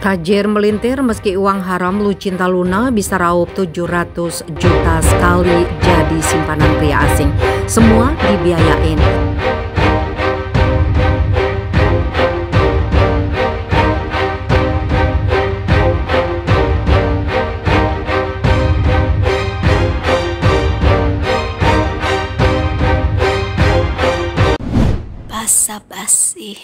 Tajir melintir meski uang haram Lucinta Luna bisa raup 700 juta sekali jadi simpanan pria asing. Semua dibiayain. Basa-basi.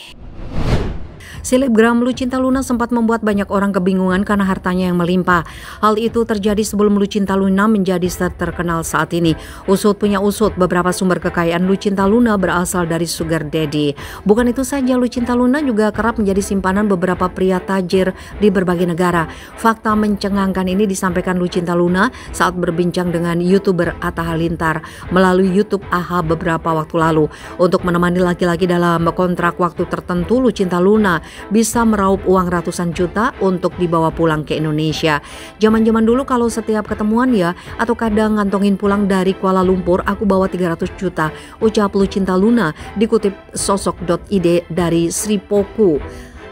Selebgram Lucinta Luna sempat membuat banyak orang kebingungan karena hartanya yang melimpah. Hal itu terjadi sebelum Lucinta Luna menjadi terkenal saat ini. Usut punya usut, beberapa sumber kekayaan Lucinta Luna berasal dari Sugar Daddy. Bukan itu saja, Lucinta Luna juga kerap menjadi simpanan beberapa pria tajir di berbagai negara. Fakta mencengangkan ini disampaikan Lucinta Luna saat berbincang dengan YouTuber Atta Halilintar melalui YouTube AHA beberapa waktu lalu. Untuk menemani laki-laki dalam kontrak waktu tertentu, Lucinta Luna bisa meraup uang ratusan juta untuk dibawa pulang ke Indonesia. Zaman-zaman dulu kalau setiap ketemuan ya atau kadang ngantongin pulang dari Kuala Lumpur aku bawa 300 juta. Ucap Lucinta Luna dikutip sosok.id dari Sri Poku.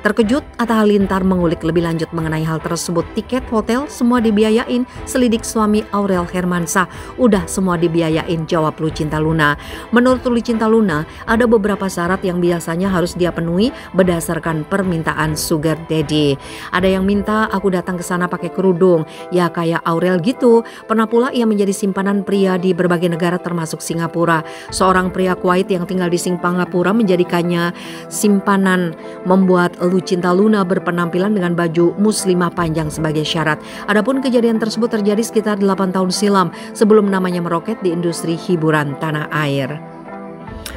Terkejut, Atta Halilintar mengulik lebih lanjut mengenai hal tersebut. Tiket hotel semua dibiayain, selidik suami Aurel Hermansyah. Udah semua dibiayain, jawab Lucinta Luna. Menurut Lucinta Luna, ada beberapa syarat yang biasanya harus dia penuhi berdasarkan permintaan Sugar Daddy. Ada yang minta aku datang ke sana pakai kerudung, ya kayak Aurel gitu. Pernah pula ia menjadi simpanan pria di berbagai negara termasuk Singapura. Seorang pria Kuwait yang tinggal di Singapura menjadikannya simpanan membuat Lucinta Luna berpenampilan dengan baju muslimah panjang sebagai syarat. Adapun kejadian tersebut terjadi sekitar 8 tahun silam sebelum namanya meroket di industri hiburan tanah air.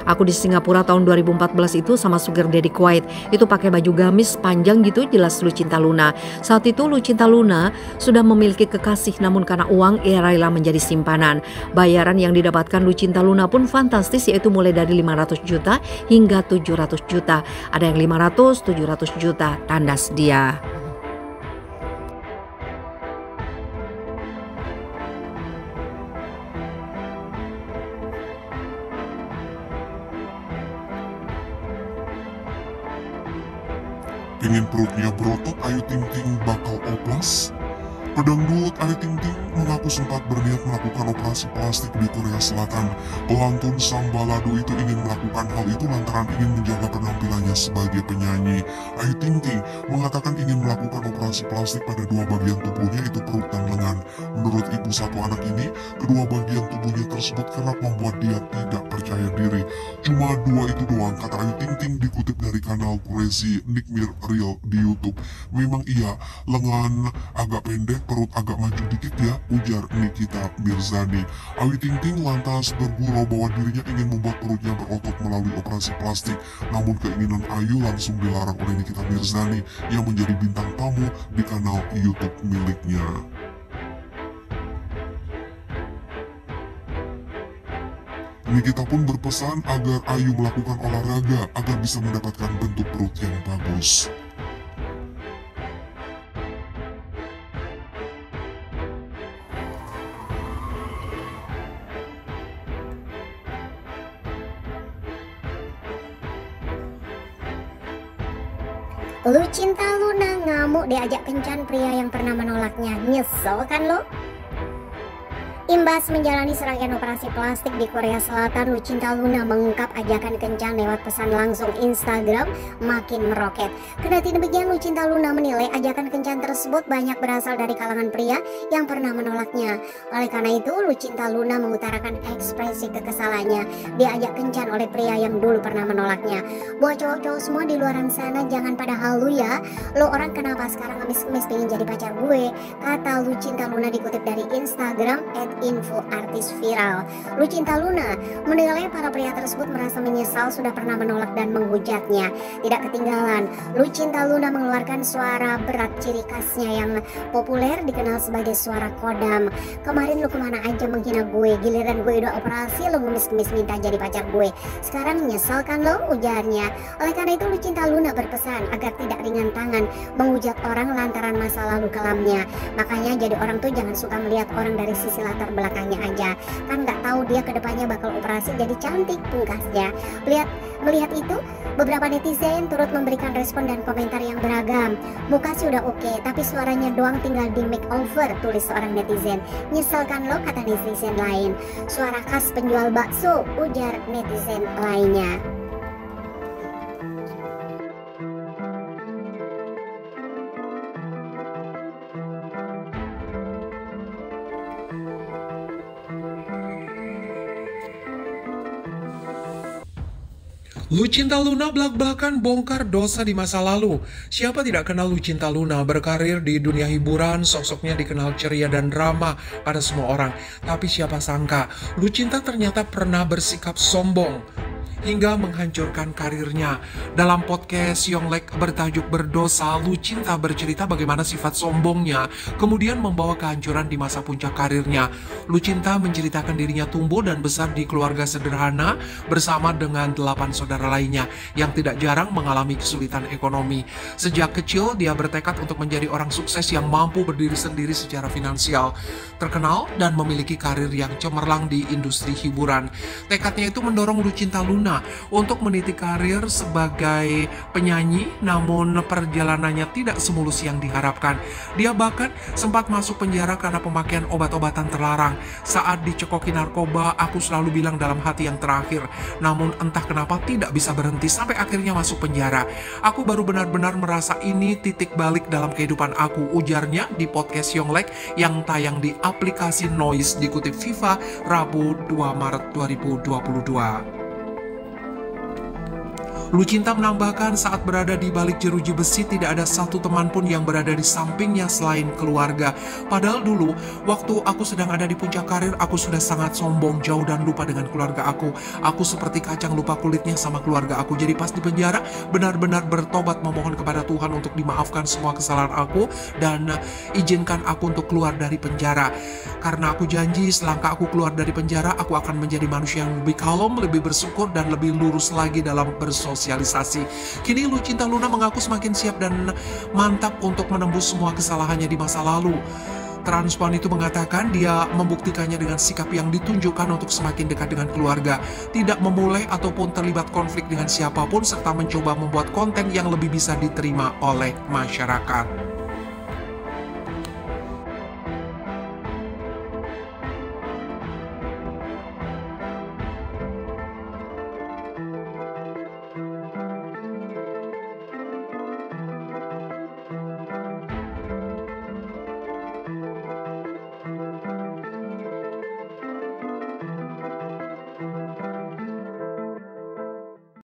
Aku di Singapura tahun 2014 itu sama Sugar Daddy Kuwait. Itu pakai baju gamis panjang gitu jelas Lucinta Luna. Saat itu Lucinta Luna sudah memiliki kekasih namun karena uang ia rela menjadi simpanan. Bayaran yang didapatkan Lucinta Luna pun fantastis yaitu mulai dari 500 juta hingga 700 juta. Ada yang 500, 700 juta, tandas dia. Pengen perutnya berotot Ayu Ting Ting bakal oplas? Pedangdut Ayu Ting Ting mengaku sempat berniat melakukan operasi plastik di Korea Selatan. Pelantun Sang Balado itu ingin melakukan hal itu lantaran ingin menjaga penampilannya sebagai penyanyi. Ayu Ting Ting mengatakan ingin melakukan operasi plastik pada dua bagian tubuhnya yaitu perut dan lengan. Menurut ibu satu anak ini, kedua bagian tubuhnya tersebut kerap membuat dia tidak percaya diri. Cuma dua itu doang, kata Ayu Ting Ting dikutip dari kanal Crazy Nikmir Real di Youtube. Memang iya, lengan agak pendek, perut agak maju dikit ya, ujar Nikita Mirzani. Ayu Ting Ting lantas bergurau bahwa dirinya ingin membuat perutnya berotot melalui operasi plastik. Namun keinginan Ayu langsung dilarang oleh Nikita Mirzani yang menjadi bintang tamu di kanal Youtube miliknya. Nikita pun berpesan agar Ayu melakukan olahraga agar bisa mendapatkan bentuk perut yang bagus. Lu cinta Luna ngamuk diajak kencan pria yang pernah menolaknya. Nyesel kan lo? Imbas menjalani serangkaian operasi plastik di Korea Selatan, Lucinta Luna mengungkap ajakan kencan lewat pesan langsung Instagram makin meroket. Kendati demikian, Lucinta Luna menilai ajakan kencan tersebut banyak berasal dari kalangan pria yang pernah menolaknya. Oleh karena itu, Lucinta Luna mengutarakan ekspresi kekesalannya diajak kencan oleh pria yang dulu pernah menolaknya. Buat cowok-cowok semua di luar sana, jangan pada halu ya. Lo orang kenapa sekarang ngemis-ngemis pengen jadi pacar gue? Kata Lucinta Luna dikutip dari Instagram at info artis viral. Lucinta Luna menilai para pria tersebut merasa menyesal sudah pernah menolak dan menghujatnya. Tidak ketinggalan, Lucinta Luna mengeluarkan suara berat ciri khasnya yang populer dikenal sebagai suara kodam. Kemarin lu ke mana aja menghina gue, giliran gue udah operasi lu ngemis-ngemis minta jadi pacar gue. Sekarang nyesal kan lo ujarnya. Oleh karena itu Lucinta Luna berpesan agar tidak ringan tangan menghujat orang lantaran masa lalu kelamnya. Makanya jadi orang tuh jangan suka melihat orang dari sisi latar latar belakangnya aja. Kan nggak tahu dia ke depannya bakal operasi jadi cantik pungkasnya. Lihat melihat itu beberapa netizen turut memberikan respon dan komentar yang beragam. Muka sudah oke okay, tapi suaranya doang tinggal di makeover tulis seorang netizen. Nyeselkan lo kata netizen lain. Suara khas penjual bakso ujar netizen lainnya Lucinta Luna belak-belakan bongkar dosa di masa lalu. Siapa tidak kenal Lucinta Luna berkarir di dunia hiburan, sosoknya dikenal ceria dan drama pada semua orang. Tapi siapa sangka, Lucinta ternyata pernah bersikap sombong hingga menghancurkan karirnya. Dalam podcast Yonglek bertajuk Berdosa, Lucinta bercerita bagaimana sifat sombongnya kemudian membawa kehancuran di masa puncak karirnya. Lucinta menceritakan dirinya tumbuh dan besar di keluarga sederhana bersama dengan delapan saudara lainnya yang tidak jarang mengalami kesulitan ekonomi. Sejak kecil, dia bertekad untuk menjadi orang sukses yang mampu berdiri sendiri secara finansial, terkenal dan memiliki karir yang cemerlang di industri hiburan. Tekadnya itu mendorong Lucinta Luna Untuk meniti karir sebagai penyanyi, namun perjalanannya tidak semulus yang diharapkan. Dia bahkan sempat masuk penjara karena pemakaian obat-obatan terlarang. Saat dicekoki narkoba, aku selalu bilang dalam hati yang terakhir, namun entah kenapa tidak bisa berhenti sampai akhirnya masuk penjara. Aku baru benar-benar merasa ini titik balik dalam kehidupan aku, ujarnya di podcast Yonglek yang tayang di aplikasi Noise dikutip FIFA Rabu 2 Maret 2022. Lucinta menambahkan saat berada di balik jeruji besi tidak ada satu teman pun yang berada di sampingnya selain keluarga. Padahal dulu, waktu aku sedang ada di puncak karir, aku sudah sangat sombong, jauh dan lupa dengan keluarga aku. Aku seperti kacang lupa kulitnya sama keluarga aku. Jadi pas di penjara, benar-benar bertobat memohon kepada Tuhan untuk dimaafkan semua kesalahan aku dan uh, izinkan aku untuk keluar dari penjara. Karena aku janji selangkah aku keluar dari penjara, aku akan menjadi manusia yang lebih kalem, lebih bersyukur, dan lebih lurus lagi dalam bersosialisasi sosialisasi. Kini Lucinta Luna mengaku semakin siap dan mantap untuk menembus semua kesalahannya di masa lalu. Transpuan itu mengatakan dia membuktikannya dengan sikap yang ditunjukkan untuk semakin dekat dengan keluarga, tidak memulai ataupun terlibat konflik dengan siapa pun, serta mencoba membuat konten yang lebih bisa diterima oleh masyarakat.